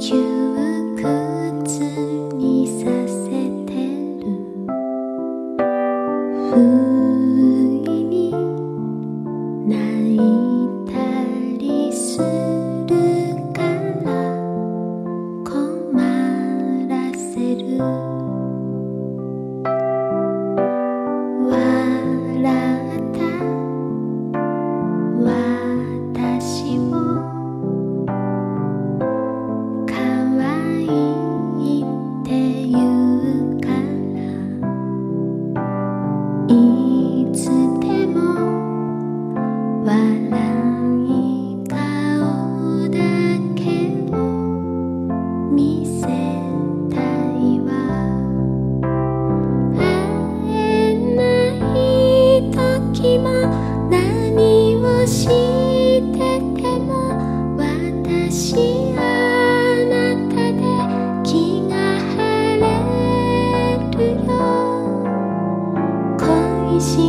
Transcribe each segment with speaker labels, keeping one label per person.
Speaker 1: you. 心。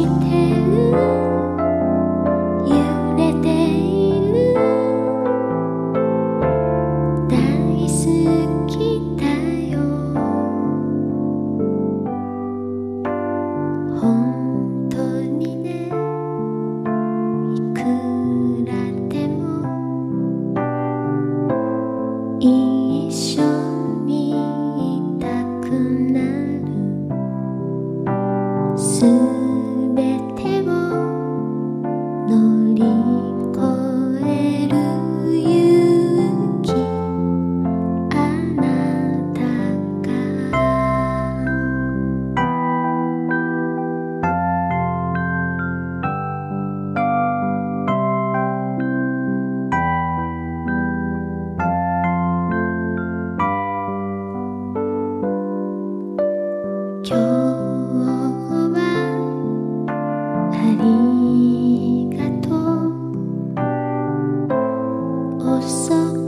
Speaker 1: 遅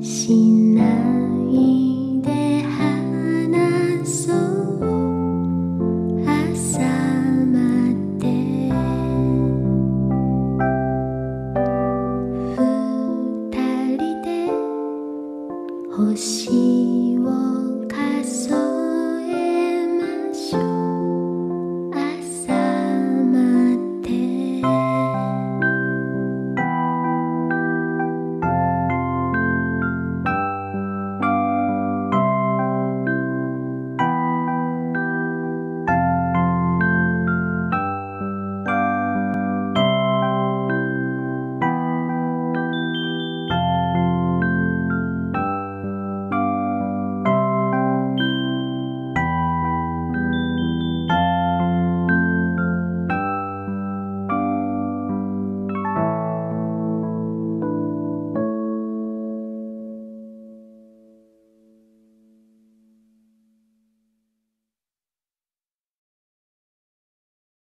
Speaker 1: 心。 지워갔어